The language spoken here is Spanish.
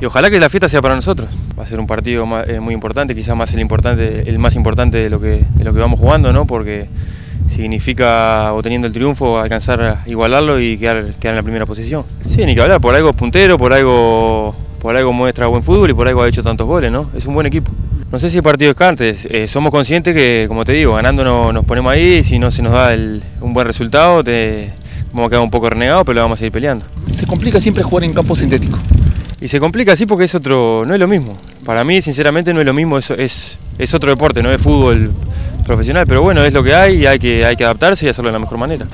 y ojalá que la fiesta sea para nosotros. Va a ser un partido eh, muy importante, quizás más el, importante, el más importante de lo, que, de lo que vamos jugando, ¿no? porque significa, obteniendo el triunfo, alcanzar a igualarlo y quedar, quedar en la primera posición. Sí, ni que hablar, por algo puntero, por algo, por algo muestra buen fútbol y por algo ha hecho tantos goles, ¿no? Es un buen equipo. No sé si el partido es Cartes, eh, somos conscientes que, como te digo, ganando nos ponemos ahí si no se nos da un buen resultado, vamos a quedar un poco renegados, pero vamos a ir peleando. Se complica siempre jugar en campo sintético. Y se complica así porque es otro, no es lo mismo. Para mí, sinceramente, no es lo mismo, es, es, es otro deporte, no es fútbol profesional, pero bueno, es lo que hay y hay que, hay que adaptarse y hacerlo de la mejor manera.